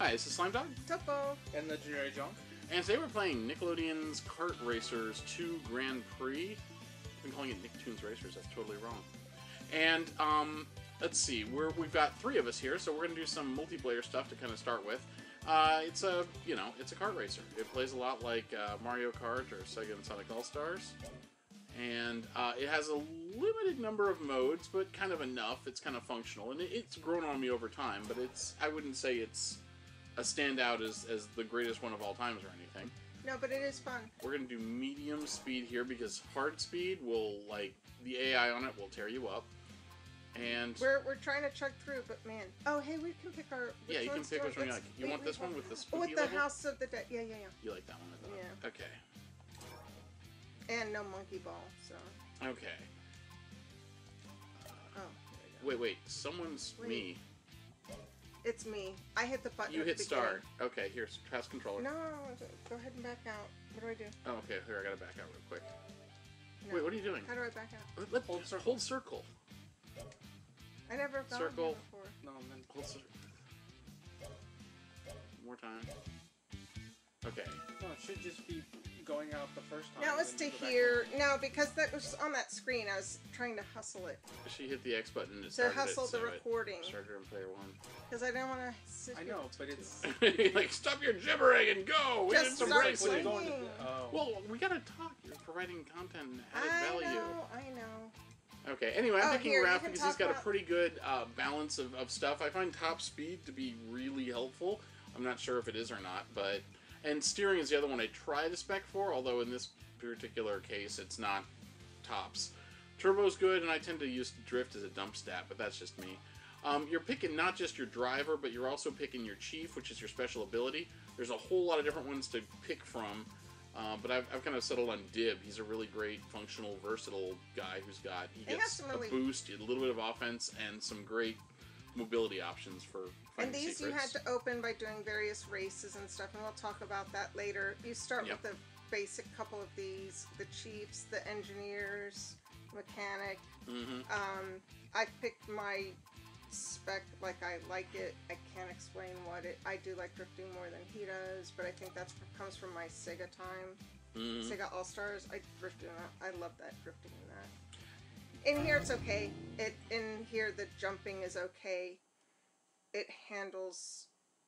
Hi, this is Slimedog, Topo. And Legendary Junk. and today we're playing Nickelodeon's Kart Racers 2 Grand Prix. I've been calling it Nicktoons Racers, that's totally wrong. And, um, let's see, we're, we've got three of us here, so we're going to do some multiplayer stuff to kind of start with. Uh, it's a, you know, it's a kart racer. It plays a lot like uh, Mario Kart or Sega and Sonic All-Stars. And uh, it has a limited number of modes, but kind of enough. It's kind of functional, and it, it's grown on me over time. But it's I wouldn't say it's a standout as, as the greatest one of all times or anything. No, but it is fun. We're gonna do medium speed here because hard speed will like the AI on it will tear you up. And We're, we're trying to chug through, but man. Oh, hey, we can pick our. yeah, you can pick which one you like. You wait, want this one with the Oh, spooky with the level? House of the Dead. Yeah, yeah, yeah. You like that one? Yeah. Okay. And no monkey ball, so. Okay. Oh, there we go. Wait, wait. Someone's Wait. me. It's me. I hit the button. You hit the start. Okay, here's pass controller. No, go ahead and back out. What do I do? Oh, okay. Here, I gotta back out real quick. No. Wait, what are you doing? How do I back out? Let- let- hold circle. Hold circle. I never gone Circle. before. No, then Hold circle. More time. Okay. no, it should just be going out the first time. Now and it's to then go here. No, because that was on that screen. I was trying to hustle it. She hit the X button and it To started hustle it, the so recording. Started in player one. Because I didn't want to sit I know, but it's. like, stop your gibbering and go! We Just did some start racing! going to oh. Well, we gotta talk. You're providing content and added I value. know, I know. Okay, anyway, I'm Oh, picking here, Raph because he's got a pretty good uh, balance of, of stuff. I find top speed to be really helpful. I'm not sure if it is or not, but. And steering is the other one I try to spec for, although in this particular case it's not tops. Turbo's good, and I tend to use drift as a dump stat, but that's just me. Um, you're picking not just your driver, but you're also picking your chief, which is your special ability. There's a whole lot of different ones to pick from, uh, but I've, I've kind of settled on Dib. He's a really great, functional, versatile guy who's got he gets a boost, a little bit of offense, and some great mobility options for And these you had to open by doing various races and stuff, and we'll talk about that later. You start Yep. with the basic couple of these the chiefs, the engineers, mechanic. Mhm. Um, I picked my spec like I like it. I can't explain what it. I do like drifting more than he does, but I think that's comes from my Sega time. Mhm. Sega All Stars. I drifted. I love that drifting in that. In here it's okay. It in here the jumping is okay. It handles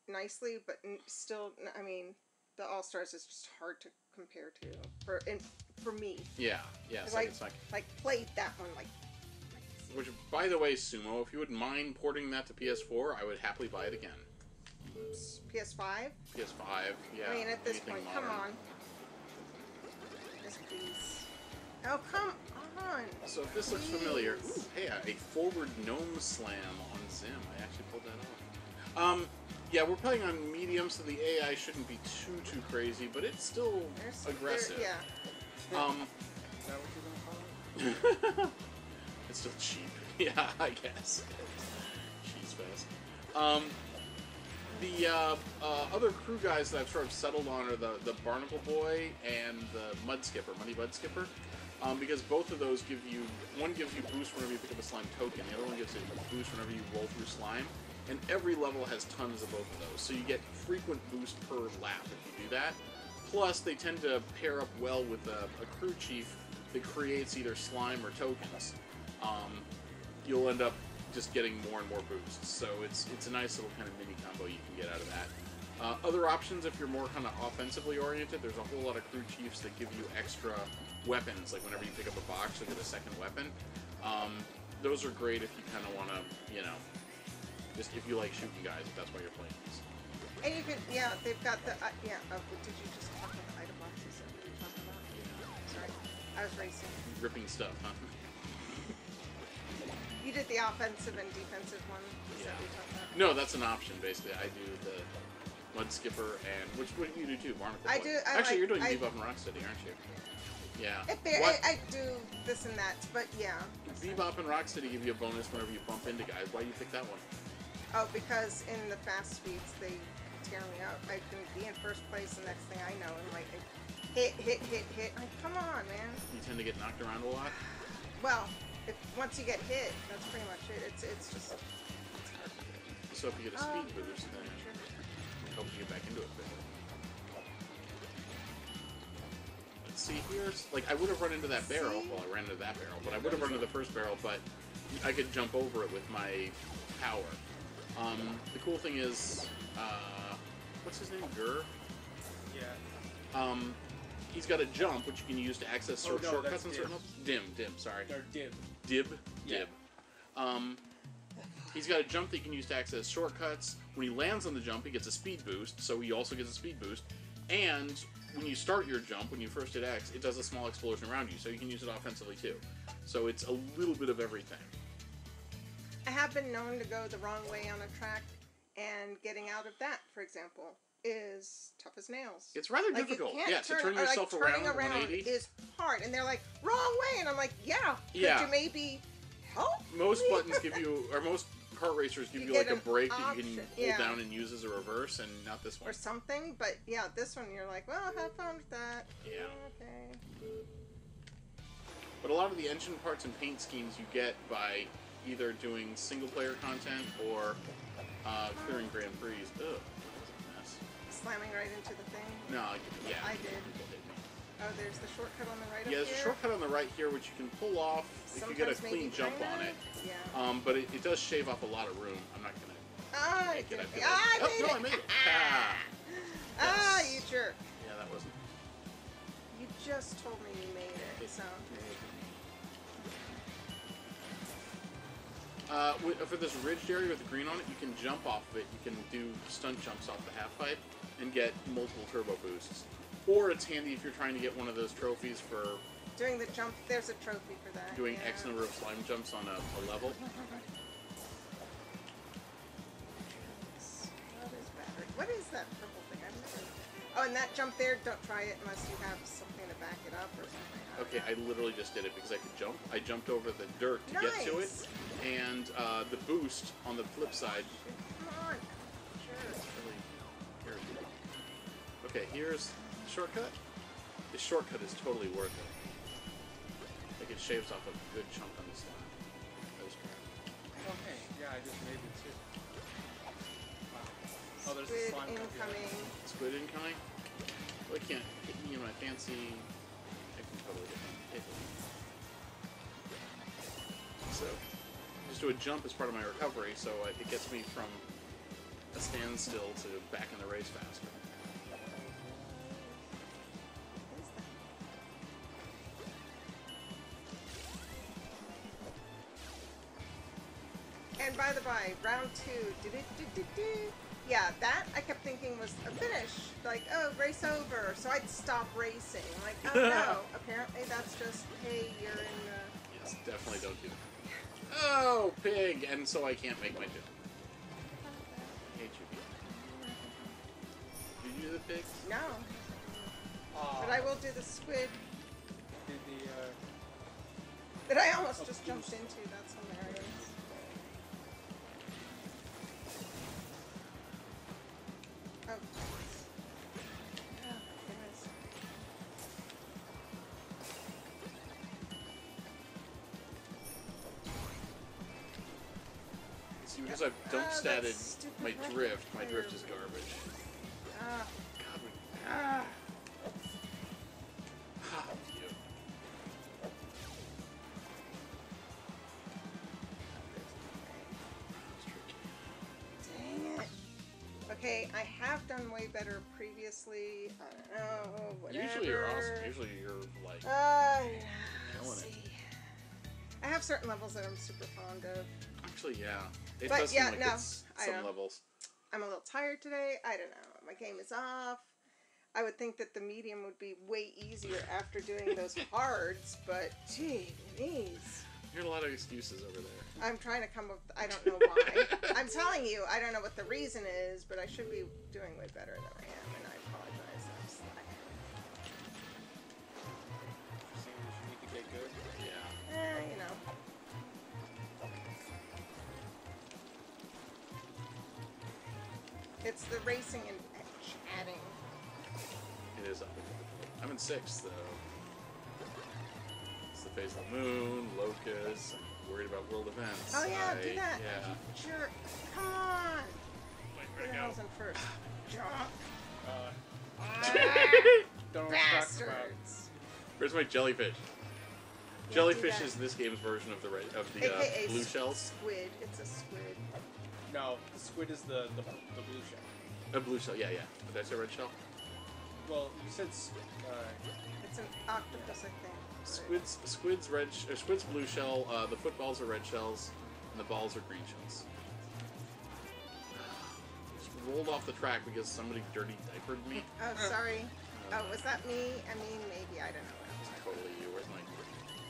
nicely, but n- still, n- I mean, the All Stars is just hard to compare to for in, for me. Yeah, yeah. Second I Sonic. like played that one like Which, by the way, Sumo, if you wouldn't mind porting that to PS4, I would happily buy it again. PS5. PS5, yeah. I mean, at this point, come on. Yes, please. Oh, come on. So if this looks familiar, ooh, hey, a forward gnome slam on Zim. I actually pulled that off. Um, yeah, we're playing on medium, so the AI shouldn't be too too crazy, but it's still There's, aggressive. there- yeah. Um, Is that what you're gonna call it? it's still cheap. Yeah, I guess. Cheese fest. Um, the uh, uh, other crew guys that I've sort of settled on are the, the Barnacle Boy and the Mud Skipper, Muddy Mud Skipper. Um, because both of those give you one gives you boost whenever you pick up a slime token, the other one gives you boost whenever you roll through slime, and every level has tons of both of those. So you get frequent boost per lap if you do that. Plus, they tend to pair up well with a, a crew chief that creates either slime or tokens. Um, you'll end up just getting more and more boosts. So it's it's a nice little kind of mini combo you can get out of that. Uh, other options, if you're more kind of offensively oriented, there's a whole lot of crew chiefs that give you extra weapons. Like whenever you pick up a box, you'll get a second weapon. Um, those are great if you kind of want to, you know, just if you like shooting guys, if that's why you're playing these. And you can, yeah, they've got the, uh, yeah, oh, did you just talk about the item boxes? That what you're talking about? Sorry, I was racing. Ripping stuff, huh? You did the offensive and defensive one. That Yeah. about? No, that's an option. Basically, I do the mud skipper and which what do you do too, Barnacle? I Boy? do- I Actually, like- you're doing I- Bebop and Rocksteady, aren't you? Yeah. What- I, I do this and that, but yeah. Bebop and Rocksteady give you a bonus whenever you bump into guys. Why do you pick that one? Oh, because in the fast speeds they tear me up. I can be in first place, the next thing I know, and like hit, hit, hit, hit. Like, come on, man. You tend to get knocked around a lot. Well, if once you get hit, that's pretty much it. It's it's just it's hard to get. So if you get a Um, speed boost, then helps you get back into it quicker. See, here's like I would have run into that barrel. Well, I ran into that barrel, but I would have run into the first barrel, but I could jump over it with my power. Um, the cool thing is, uh, what's his name? Gir. Yeah. Um, he's got a jump which you can use to access Oh, no, shortcuts and certain levels. Dim, dim. Sorry, They're dib. dib, Yeah. dib. Um, he's got a jump that you can use to access shortcuts. When he lands on the jump, he gets a speed boost, so he also gets a speed boost. And when you start your jump, when you first hit X, it does a small explosion around you, so you can use it offensively too. So it's a little bit of everything. I have been known to go the wrong way on a track, and getting out of that, for example, is tough as nails. It's rather like difficult. You Yeah, turn, to turn like, yourself turning around, around 180. is hard, and they're like wrong way, and I'm like, yeah, could Yeah. you maybe help? Most me?" buttons give you, or most kart racers give You you, like a brake that you option, can hold yeah. down and use as a reverse, and not this one. or something. But yeah, this one you're like, well, have fun with that. Yeah. Okay. But a lot of the engine parts and paint schemes you get by either doing single player content or uh, clearing Grand Prix. Ugh, that was a mess. Slamming right into the thing. No, yeah. I did. People hit me. Oh, there's the shortcut on the right Yeah, there's a shortcut on the right here which you can pull off if you get a clean jump kinda. on it. Yeah. Um, but it, it does shave off a lot of room. I'm not gonna Ah, I make it. I feel Ah, I like- made oh, no, it. I made it. Ah. Ah, Yes. you jerk. Yeah, that wasn't. You just told me you made it, so. Uh, for this ridged area with the green on it, you can jump off of it. You can do stunt jumps off the half pipe and get multiple turbo boosts. Or it's handy if you're trying to get one of those trophies for Doing the jump, there's a trophy for that. doing yeah. X number of slime jumps on a, a level. What is battery? What is that purple thing? I've never. Oh, and that jump there, don't try it unless you have something to back it up or something. I Okay, I literally just did it because I could jump. I jumped over the dirt to get to it, and uh, the boost on the flip side Come on. Sure. Really. Okay, here's shortcut. The shortcut is totally worth it. Like it shaves off a good chunk on the slime. That was great. Oh, hey. Yeah, I just made it too. Wow. Oh, there's the Squid slime cup, yeah. incoming. Squid incoming. Well, it can't hit me in my fancy. I can totally hit it. So, just do a jump as part of my recovery, so uh, it gets me from a standstill to back in the race faster. And by the by, round two. do-do-do-do-do. Yeah, that I kept thinking was a finish. Like, oh, race over. So I'd stop racing. Like, oh no. Apparently that's just, hey, you're in the. Yes, definitely don't do that. Oh, pig! And so I can't make my jump. I hate you. Did you do the pig? No. Aw. But I will do the squid Did the, uh, that I almost Oh, just jumped into. That's hilarious. That stupid my record drift, my drift is garbage. Ah, God, we... Ah! Ah, you. dang it. Okay, I have done way better previously. I don't know. Whatever. Usually you're awesome. Usually you're like, Uh, Killing it. see. I have certain levels that I'm super fond of. actually, yeah. It But, yeah, like no, some levels. I'm a little tired today. I don't know. My game is off. I would think that the medium would be way easier after doing those hards, but gee, Louise. You heard a lot of excuses over there. I'm trying to come up. I don't know why. I'm telling you, I don't know what the reason is, but I should be doing way better than I am, It's the racing and chatting. It is. I'm in sixth, though. It's the Phase of the Moon, Locust, I'm worried about world events. Oh, yeah, I, do that. Yeah. Jerk. Come on. Wait, I in first. Uh, Bastards. Where's my jellyfish? Yeah, jellyfish is this game's version of the red, of the uh, blue shells. Squid. It's a squid. No, the squid is the, the, the blue shell. A blue shell, yeah, yeah. Did I say red shell? Well, you said uh, It's an octopus, I think. but- Squid's squid's red, sh- or squid's blue shell. Uh, the footballs are red shells, and the balls are green shells. Just rolled off the track because somebody dirty diapered me. Oh, sorry. Oh, was that me? I mean, maybe. I don't know. It's totally you. Where's my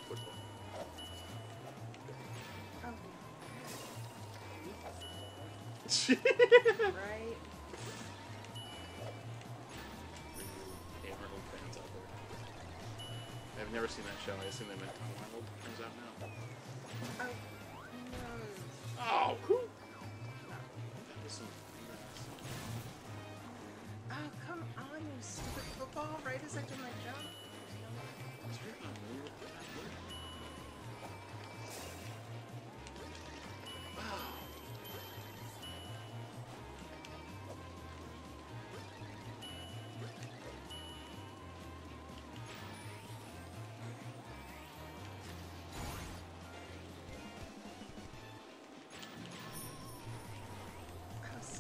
football? Oh, right. I've never seen that show. I assume they meant Tom Arnold comes out now. Oh, no. Oh, cool. That was some. Oh, come on, you stupid football. Right as I do my jump.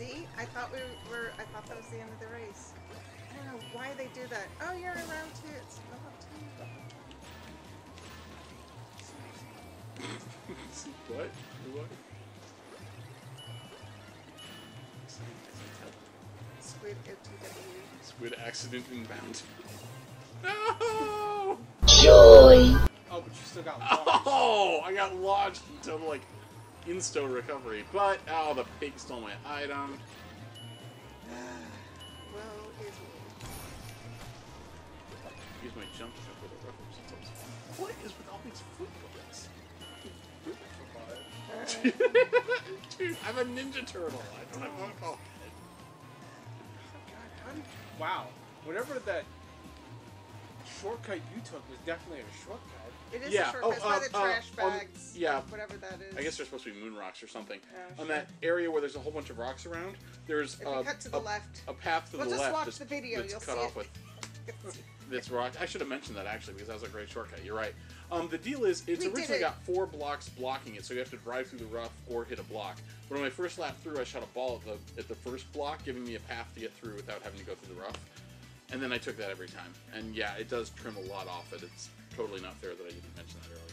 See? I thought we were. I thought that was the end of the race. I don't know why they do that. Oh, you're in round two. It's round two. what? What? Squid OTW. Squid accident inbound. No! oh, but you still got launched. Oh, I got launched until like insta recovery. But oh, the pig stole my item. Well, is me. Use my jump to jump with a reference. What is with all these footballs? Dude, I'm a Ninja Turtle. I don't have to call it. God, I'm Wow. Whatever that shortcut you took was definitely a shortcut. It is Yeah, a short oh, it's by uh, the uh, trash on- bags. yeah. Whatever that is. I guess they're supposed to be moon rocks or something. Oh, On sure. that area where there's a whole bunch of rocks around, there's uh, cut to the a, left. a path to Well, the just left watch that's, the video, that's you'll cut see off it. with this rock. I should have mentioned that actually because that was a great shortcut. You're right. Um, the deal is it's We originally it. got four blocks blocking it, so you have to drive through the rough or hit a block. But on my first lap through, I shot a ball at the at the first block, giving me a path to get through without having to go through the rough. And then I took that every time. And yeah, it does trim a lot off it. It's totally not fair that I didn't mention that earlier.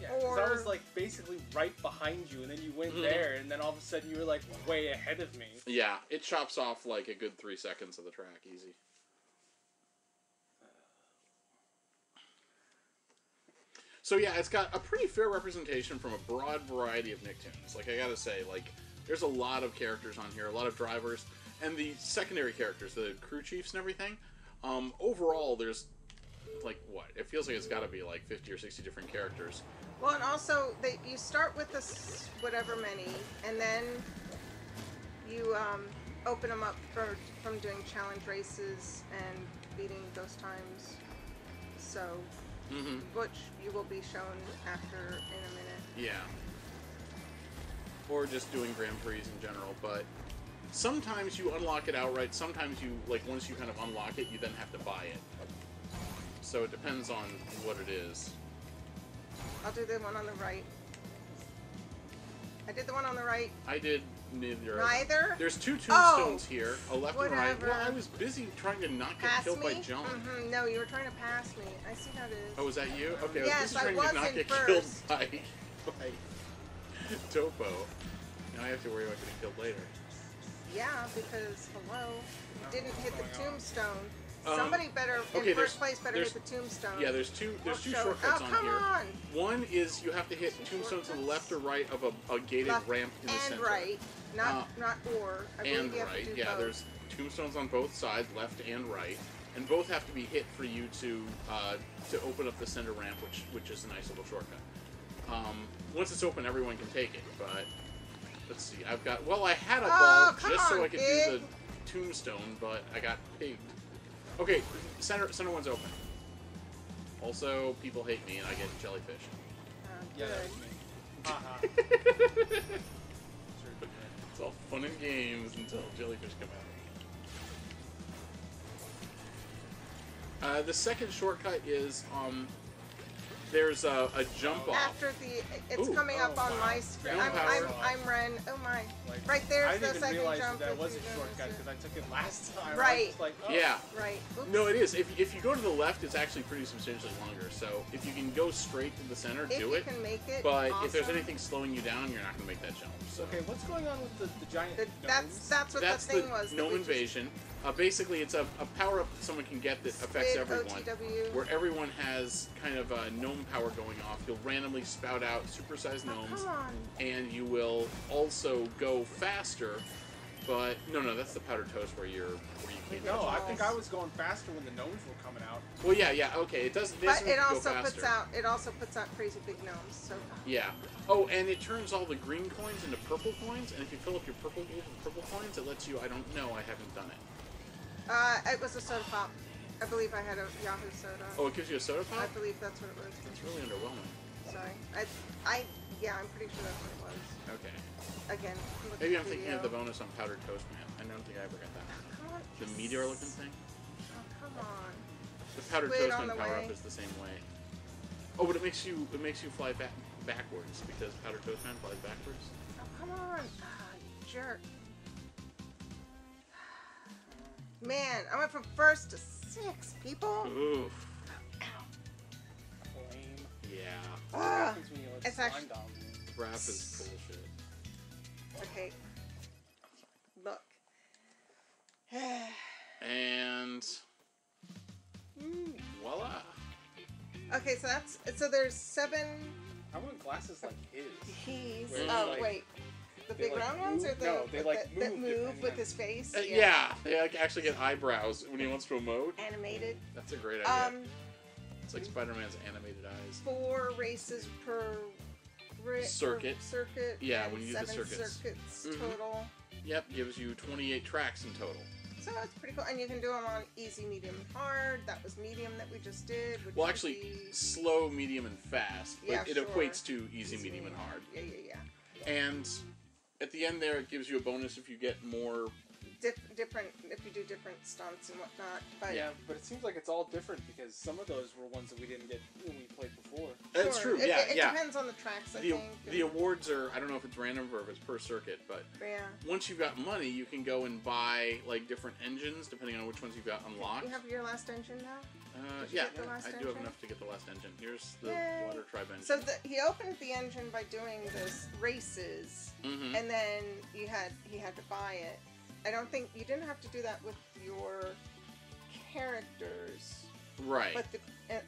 Yeah, 'cause I was like basically right behind you, and then you went Mhm. there, and then all of a sudden you were like way ahead of me. Yeah, it chops off like a good three seconds of the track, easy. So yeah, it's got a pretty fair representation from a broad variety of Nicktoons. Like I gotta say, like there's a lot of characters on here, a lot of drivers, and the secondary characters, the crew chiefs and everything. Um, overall, there's like what? It feels like it's got to be like 50 or 60 different characters. Well, and also they you start with this whatever many, and then you um, open them up for from doing challenge races and beating those times. So, Mm-hmm. which you will be shown after in a minute. Yeah. Or just doing Grand Prix in general, but sometimes you unlock it outright. Sometimes you like once you kind of unlock it, you then have to buy it. So it depends on what it is. I'll do the one on the right. I did the one on the right. I did neither. Neither. There's two tombstones here, a left and right. Well. I was busy trying to not get Pass killed me. by John. hmm No, you were trying to pass me. I see how it is. Oh, was that you? Okay, I was Yes, busy trying was to not get first. killed by, by Topo. Now I have to worry about getting killed later. Yeah, because hello, you didn't hit the tombstone. on? Um, Somebody better okay, in first place better there's- hit the tombstone. Yeah, there's two. There's two So- shortcuts oh, on come here. on. One is you have to hit tombstones to the left or right of a, a gated Left ramp in the center. and center. right, not Uh, not or. I believe and you have right. to do Yeah, both. there's tombstones on both sides, left and right, and both have to be hit for you to uh, to open up the center ramp, which which is a nice little shortcut. Um, once it's open, everyone can take it, but let's see. I've got well, I had a Oh, ball come just so on, I could do the tombstone, but I got pigged. Okay, center center one's open. Also, people hate me, and I get jellyfish. Oh, Yeah, that was me. Haha. It's all fun and games until jellyfish come out. Uh, the second shortcut is um, there's a, a jump off. After the, it's Ooh. coming up Oh, on wow. my screen. I'm, power. I'm, I'm Ren. Oh my. Like, Right there's the didn't even second realize jump that, that was a shortcut because I took it last time. I Right. was like, oh. Yeah. Right. Oops. No, it is. If, if you go to the left, it's actually pretty substantially longer. So if you can go straight to the center, If do you it. can make it. But if there's anything slowing you down, you're not going to make that jump. So Okay, what's going on with the, the giant The- that's that's what that's the thing the was. that gnome just- invasion. Uh, basically, it's a, a power up that someone can get that affects Squid, everyone. OTW. Where everyone has kind of a gnome power going off. You'll randomly spout out supersized Oh, gnomes, come on. and you will also go faster. But no, no, that's the powdered toast where you're where you can't. No, I think I was going faster when the gnomes were coming out. Well, yeah, yeah, okay. It does. It But it also faster. puts out it also puts out crazy big gnomes. So Yeah. Oh, and it turns all the green coins into purple coins, and if you fill up your purple gold with purple coins, it lets you. I don't know. I haven't done it. Uh, it was a soda pop. I believe I had a Yahoo soda. Oh, it gives you a soda pop? I believe that's what it was. It's really underwhelming. Sorry. I I yeah, I'm pretty sure that's what it was. Okay. Again, look Maybe I'm thinking of the bonus on powdered toast man. I don't think I ever got that. On. The meteor looking thing. Oh, come on. The powdered toast man power way. up is the same way. Oh, but it makes you it makes you fly back backwards because powdered toast man flies backwards. Oh, come on. Ah, you jerk. Man, I went from first to six, people. Oof. Lame. Yeah. What Ah. happens when you let It's slime actu- down? Rap is bullshit. Okay. Look. And voila. okay, so that's so there's seven I want glasses like his. keys. Where Oh like- wait, the they, big like, round ones or the no, they, that, like, that, that move move with his face? Uh, yeah. they like actually get eyebrows when he wants to emote. Animated. That's a great idea. Um, it's like Spider-Man's animated eyes. four races per ri- per Circuit. circuit. Yeah, when you do the seven circuits. circuits Mhm. total. Yep, gives you 28 tracks in total. So that's pretty cool, and you can do them on easy, medium, hard. That was medium that we just did. Which Well, actually, be slow, medium, and fast. But Yeah, it sure. equates to easy, medium, and hard. Yeah, yeah, yeah. And at the end there, it gives you a bonus if you get more. Dif- different if you do different stunts and whatnot. But Yeah, but it seems like it's all different because some of those were ones that we didn't get when we played before. That's Sure. true. It, yeah, it, it yeah. depends on the tracks, I The, think. the awards are I don't know if it's random or if it's per circuit, but yeah. once you've got money, you can go and buy like different engines depending on which ones you've got unlocked. You have your last engine now. Uh, yeah, the I do have enough to get the last engine. Here's the Yay. water tribe engine. So the, he opened the engine by doing this races, hmm and then you had he had to buy it. I don't think you didn't have to do that with your characters, right, but the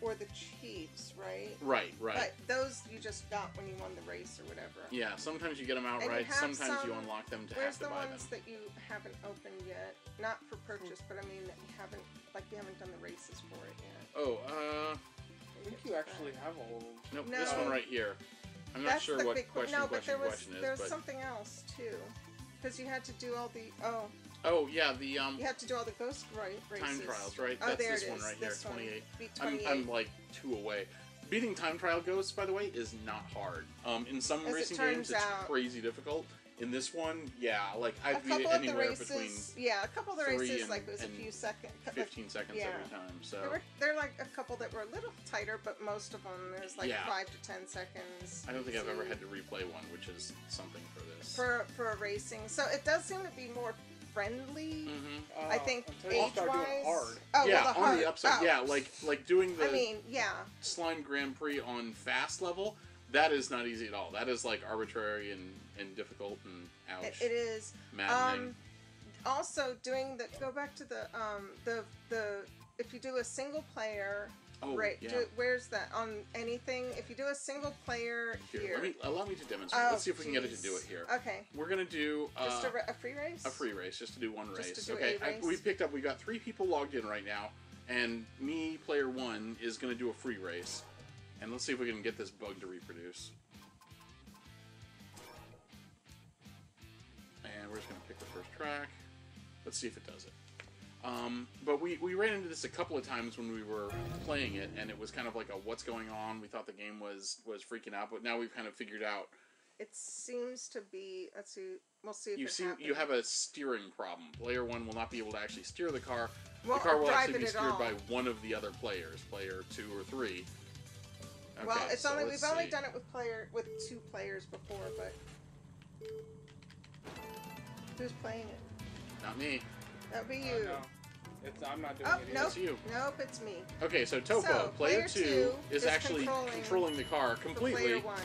or the chiefs, right? right, right. But those you just got when you won the race or whatever. Yeah, sometimes you get them outright. Sometimes you unlock them to Where's have to the buy ones that you haven't opened yet? Not for purchase, but I mean that you haven't, like you haven't done the races for it yet. Oh, uh, I think you actually have all of them. nope. No. This one right here. I'm not That's sure the what big question, No, but question, there was question is, there was but something else too, because you had to do all the oh oh yeah, the um you had to do all the ghost ra- races. time trials, right? Oh, That's there this it one is, right here, this one. 28. Beat I'm, I'm like two away. Beating time trial ghosts, by the way, is not hard. Um, in some As it racing turns games, it's out. crazy difficult. In this one, yeah, like a I've beat couple it anywhere races, between yeah, a couple of the three races, and- like it was a few seconds. 15 seconds yeah. every time. So There were they're like a couple that were a little tighter, but most of them there's like Yeah. five to ten seconds. I don't think I've ever had to replay one, which is something for this. for for a racing. So it does seem to be more friendly. hmm I think until you start doing age-wise- hard. Oh, yeah, well, the on the upside, oh. yeah, like like doing the I mean, yeah. slime Grand Prix on fast level. That is not easy at all. That is like arbitrary and, and difficult and ouch, It, it is. maddening. Um, also, doing the go back to the um the the if you do a single player, oh, right? yeah. Do, where's that on anything? If you do a single player Here, here, let me allow me to demonstrate. Oh, Let's see if we can get it to do it here. Okay, We're gonna do uh, just a, a free race. a free race, just to do one Just race. do okay, a I, race? we picked up. We got three people logged in right now, and me, player one, is gonna do a free race, and let's see if we can get this bug to reproduce. We're just gonna pick the first track. Let's see if it does it. Um, but we, we ran into this a couple of times when we were playing it, and it was kind of like a what's going on. We thought the game was was freaking out, but now we've kind of figured out It seems to be. Let's see. We'll see if You happens. you have a steering problem. Player one will not be able to actually steer the car. Well, the car will actually be steered by one of the other players, player two or three. Okay, well, it's so only we've only done it with player with two players before, but who's playing it? Not me. That'd be Oh, you. no. It's, I'm not doing Oh, it. nope. It's you. Nope, it's me. Okay, so Topo, So, player, player two, two is, is actually controlling controlling the car For completely, player one.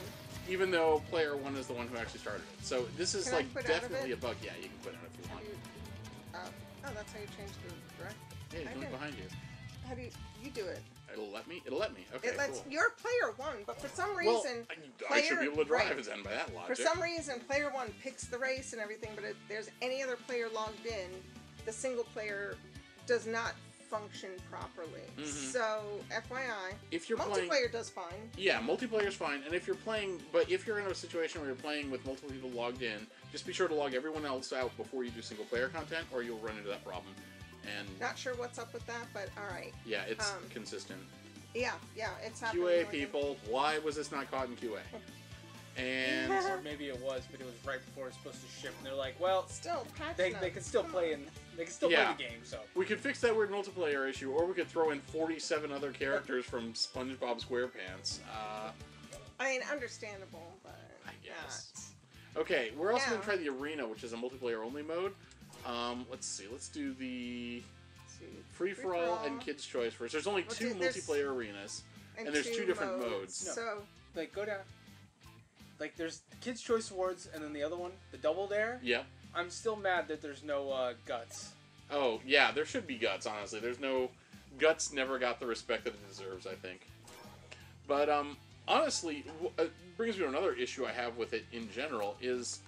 even though player one is the one who actually started it. So this is Can like quit out of definitely a bug. Yeah, you can put it if you want. you, uh, oh, that's how you change the direction. Yeah, you I can look behind you. How do you, you do it? It'll let me. It'll let me. Okay, it lets cool. you're player one, but for some well, reason, I, I should player- be able to drive right. then by that for some reason, player one picks the race and everything. But if there's any other player logged in, the single player does not function properly. Mhm. So, FYI, if you're multiplayer playing, does fine. yeah, multiplayer's fine. And if you're playing, but if you're in a situation where you're playing with multiple people logged in, just be sure to log everyone else out before you do single player content, or you'll run into that problem. And Not sure what's up with that, but all right. yeah, it's um, consistent. Yeah, yeah, it's happening. QA more than- people, why was this not caught in QA? And Or maybe it was, but it was right before it's supposed to ship, and they're like, well, Still, patch they, they can still play on. in, they can still Yeah. play the game. So we could fix that weird multiplayer issue, or we could throw in 47 other characters from SpongeBob SquarePants. Uh, I mean, understandable, but I guess. okay, we're also Yeah. going to try the arena, which is a multiplayer only mode. Um, let's see, let's do the free for all and kids' choice first. There's only Well, two see, there's- multiplayer arenas. And there's two different modes. No. So, like go down, like there's Kids Choice Awards, and then the other one, the Double Dare. Yeah. I'm still mad that there's no uh, guts. Oh, yeah, there should be guts, honestly. There's no. Guts never got the respect that it deserves, I think. But, um, honestly, w- uh, brings me to another issue I have with it in general is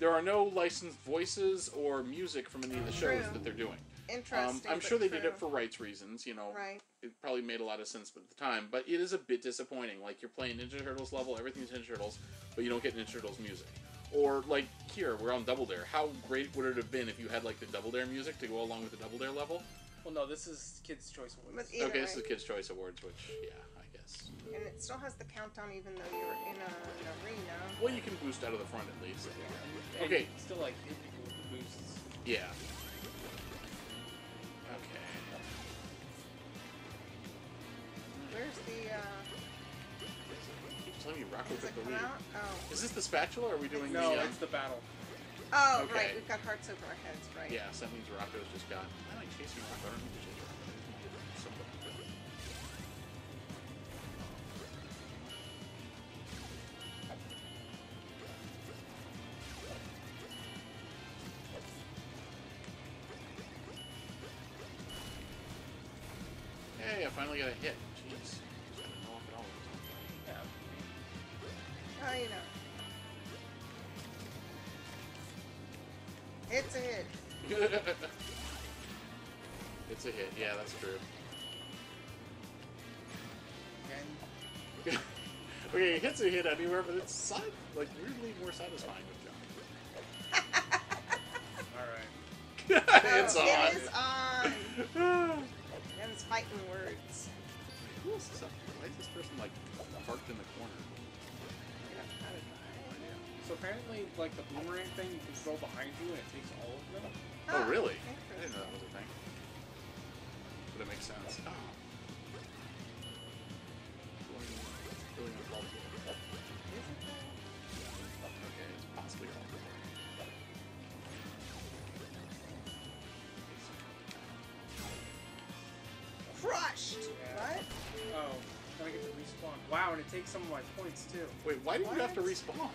there are no licensed voices or music from any of the shows True. that they're doing. interesting. Um, I'm but sure they did it for rights reasons, you know. Right. It probably made a lot of sense at the time, but it is a bit disappointing. Like, you're playing Ninja Turtles level, everything's Ninja Turtles, but you don't get Ninja Turtles music. Or, like, here, we're on Double Dare. How great would it have been if you had, like, the Double Dare music to go along with the Double Dare level? Well, no, this is Kids Choice Awards. But either okay, this is Kids' Choice Awards, which, yeah, I guess. And it still has the countdown even though you're in a, an arena. Well, you can boost out of the front at least. And Okay. you can still like hit people with the boosts. Yeah. Okay. Where's the, uh, Keeps telling me Rocko does took the lead. Oh. Is this the spatula? Or are we doing No, the? um, it's the battle. Oh, Okay. right. We've got hearts over our heads, right. Yeah, so that means Rocko's just got. I like chasing Rocko. I don't need to I finally got a hit. Jeez. I don't know if it all Yeah. Oh, you know. It's a hit. it's a hit. Yeah, that's true. And okay, hits a hit anywhere, but it's side, like weirdly more satisfying with all right. John. it's oh, on. It is on. And it's fighting words. Who is this up here? Why is this person like parked in the corner? So apparently, like the boomerang thing, you can throw behind you, and it takes all of them. Oh, really? Ah, I didn't know that was a thing. But it makes sense. Oh. Wow, and it takes some of my points too, Wait, why did you have to respawn?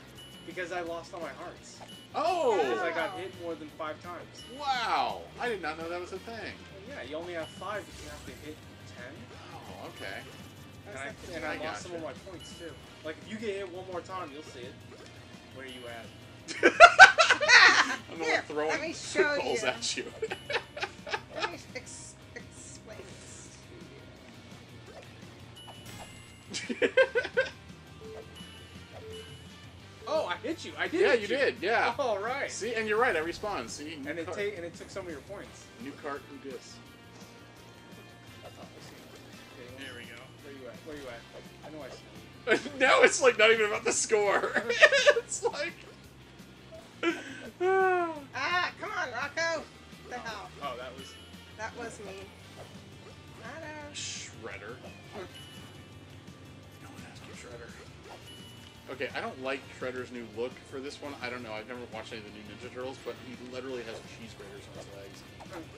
because I lost all my hearts. Oh! Because I got hit more than five times. Wow! I did not know that was a thing. Well, yeah, you only have five, but you have to hit ten. Oh, okay. And I, and I, I lost some of my points too. Like if you get hit one more time, you'll see it. Where are you at? I'm the Here, one throwing let me show balls you. at you. I hit you! Did. yeah, hit you did. Yeah. All right. See, and you're right. I respond. See, new And it ta- and it took some of your points. new cart. Who dis? That's I see. Okay, There we go. Where you at? Where you at? I know I see. you. now it's like not even about the score. it's like. Ah, come on, Rocko. What the hell? Oh, that was. That was me. Nada. Shredder. No one asked you, Shredder. Okay, I don't like Shredder's new look for this one. I don't know. I've never watched any of the new Ninja Turtles, but he literally has cheese graters on his legs.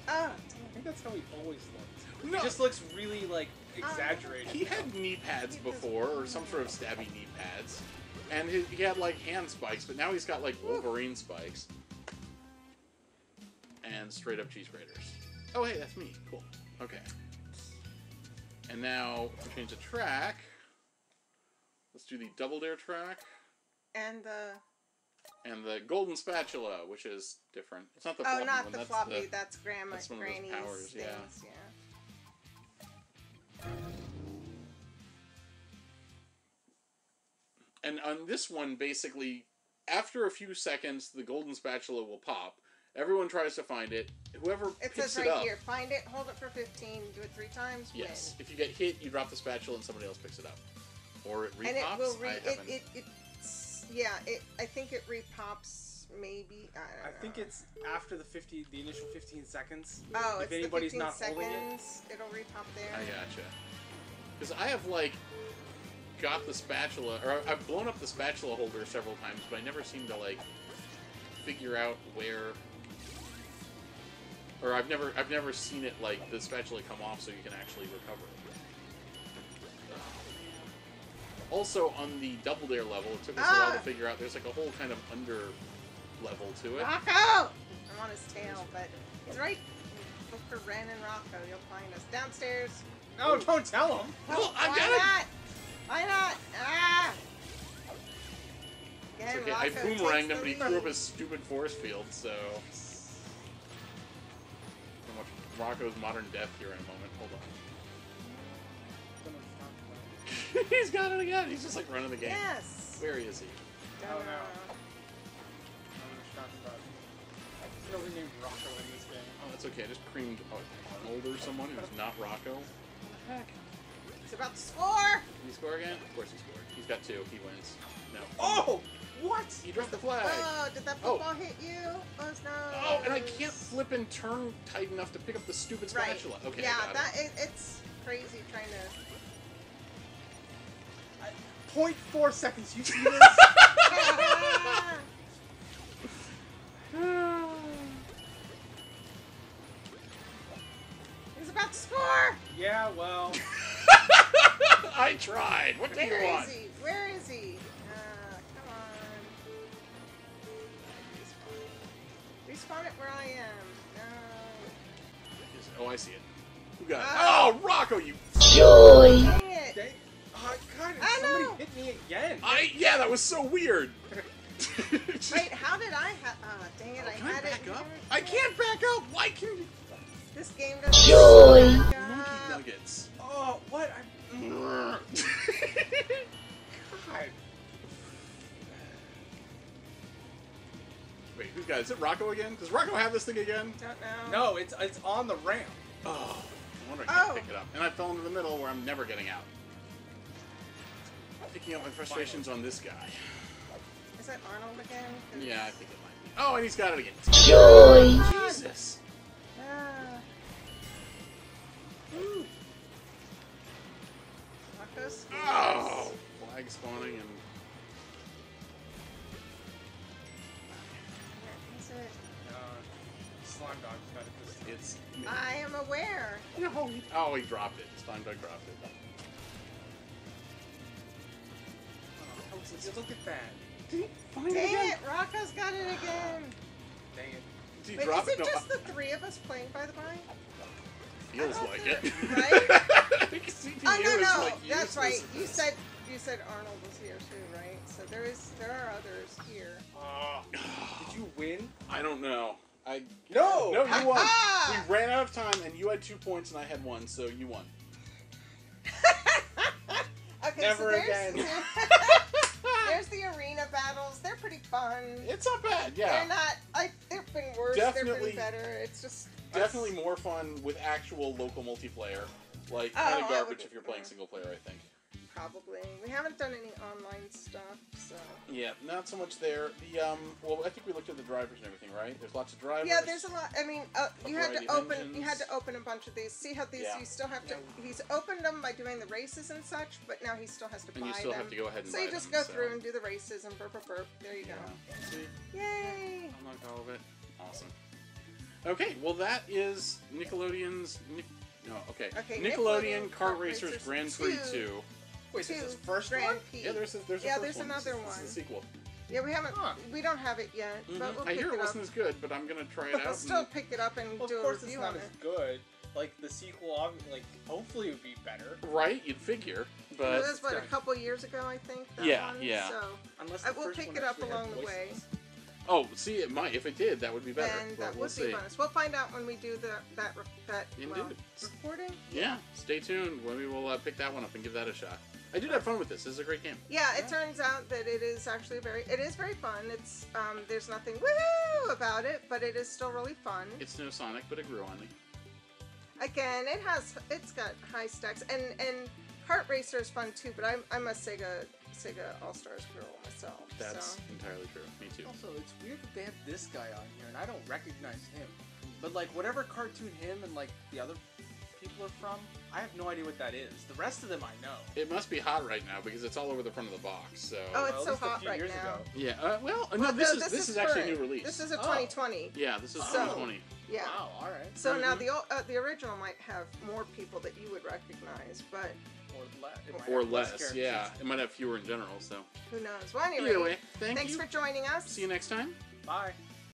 Ah, I think that's how he always looked. No. He just looks really like exaggerated. He had knee pads before, or some sort of stabby knee pads, and he, he had like hand spikes, but now he's got like Wolverine spikes and straight up cheese graters. Oh, hey, that's me. Cool. Okay. And now we change the track. Let's do the double dare track and the and the golden spatula, which is different. It's not the oh, floppy not one. the that's floppy. the- that's grandma, that's one of those powers, yeah. things. Yeah. And on this one, basically, after a few seconds, the golden spatula will pop. Everyone tries to find it. Whoever It picks says it right up, here, find it, hold it for 15, do it three times, yes. win. If you get hit, you drop the spatula and somebody else picks it up, or it repops. And it will re- I it, it, it's, yeah, it, I think it repops maybe, I don't I know. think it's after the 50, the initial 15 seconds. Oh, if it's anybody's the 15 not holding it, it'll repop there. I gotcha. Because I have like got the spatula, or I've blown up the spatula holder several times, but I never seem to like figure out where. Or I've never, I've never seen it like the spatula come off so you can actually recover it. Also, on the double dare level, it took us a while to Ah! figure out. There's like a whole kind of under level to it. Rocko! I'm on his tail, but he's right. Look for Ren and Rocko. You'll find us downstairs. No, don't tell him. Well, I Why gotta- not? Why not? Ah! It's Again, okay. I boomeranged him, but he threw up his stupid force field, so. I'll watch Rocko's modern death here in a moment. Hold on. He's got it again. He's just like running the game. Yes. Where is he? Don't Oh, no. know. There's nobody named Rocko in this game. Oh, that's okay. I just creamed oh, Arnold or someone who's not Rocko. What the heck? He's about to score. Did he score again? Of course he scored. He's got two. He wins. No. Oh! What? He dropped the flag. Oh, did that Oh. football hit you? Oh no. Oh, and I can't flip and turn tight enough to pick up the stupid spatula. Right. spatula. Okay, Yeah, that it. it, it's crazy trying to. Point four seconds. You see this? He's about to score. yeah, well. I tried. What do Where you is want? he? Where is he? Uh, come on. Respawn. Respawn it where I am. No. Oh, I see it. Who got it? Ah. Oh, Rocko, you. Dang it. Dang. Oh, God, I somebody know. hit me again. I yeah, that was so weird. Wait, how did I have? Ah, dang it! Oh, I can I had back it. up? here. I can't back up. Why can you? This game doesn't. Joy. Monkey nuggets. Oh, what? I, God. Wait, who's got it? Is it Rocko again? Does Rocko have this thing again? Don't know. No, it's it's on the ramp. Oh, no wonder if I can't Oh. pick it up. And I fell into the middle where I'm never getting out. Picking up my frustrations on this guy. Is that Arnold again? 'Cause- Yeah, I think it might be. Oh, and he's got it again. Joy. Jesus. Ah. Ooh. Oh, flag spawning and Where is it? Uh, slime dog got it this time. it's. I am aware. No, he, oh, he dropped it. Slimedog dropped it. Just look at that. Did he find it Dang again? it! Rocko's got it again. Dang it. Did he Wait, drop is it No, just uh, the three of us playing by the by? Feels I thought like that- it. right? Because CPU Oh no is, no, like, that's right. You said you said Arnold was here too, right? So there is there are others here. Oh, did you win? I don't know. I No! no, you won. We ran out of time, and you had two points, and I had one, so you won. okay, Never so there's, again. there's the arena battles. They're pretty fun. It's not bad. Yeah, They're not. I. They've been worse. They're Definitely- pretty better. It's just. definitely more fun with actual local multiplayer. Like Oh, kind of garbage if you're playing single player. I think. Probably. We haven't done any online stuff, so. Yeah, not so much there. The um, well, I think we looked at the drivers and everything, right? There's lots of drivers. Yeah, there's a lot. I mean, uh, you had to of open. You had to open a bunch of these. See how these? Yeah. You still have to. Yeah. He's opened them by doing the races and such, but now he still has to and buy you still them. have to go ahead and so buy you just them, go so- through and do the races and burp burp burp. There you Yeah. go. See, Yay! unlocked all of it. Awesome. Okay, well that is Nickelodeon's. Nic- no, okay. Okay, Nickelodeon, Nickelodeon Kart Kart Racers Racers Grand Prix 2. Two. Wait, Two this is first Grand one? Prix. Yeah, there's a, there's a Yeah, first there's one. another this, is- one. This is the sequel. Yeah, we haven't. Huh. We don't have it yet, but Mhm. we'll I pick hear it it wasn't as good, but I'm gonna try it out. We'll still and- pick it up and Well, of do a course it's not as good. Like the sequel, like hopefully it would be better. Right, you'd figure, It but was what a couple years ago, I think. That Yeah, one, yeah. So Unless I will pick it up along the way. oh, see, it might. If it did, that would be better. and but that we'll would see. be bonus. We'll find out when we do the that that well, recording. Yeah, stay tuned. Maybe we'll uh, pick that one up and give that a shot. I did have fun with this. This is a great game. Yeah, it Yeah. turns out that it is actually very it is very fun. It's um there's nothing woo about it, but it is still really fun. It's no Sonic, but it grew on me. Again, it has it's got high stacks and and Kart Racer is fun too, but I'm I'm a Sega Sega All Stars girl myself. That's so entirely true. Me too. Also, it's weird that they have this guy on here, and I don't recognize him. But like, whatever cartoon him and like the other people are from, I have no idea what that is. The rest of them I know. It must be hot right now because it's all over the front of the box. So. Oh, it's at so least a hot few right years now. ago. yeah. Uh, well, no, this no, is this, is actually a new release. This is a Oh. 2020. yeah, this is So- 2020. Yeah. Wow. All right. So now Mhm. the uh, the original might have more people that you would recognize, but Or, le- Or have less, yeah. It might have fewer in general. So. who knows? Well, anyway, Either way, thank thanks you. for joining us. See you next time. Bye.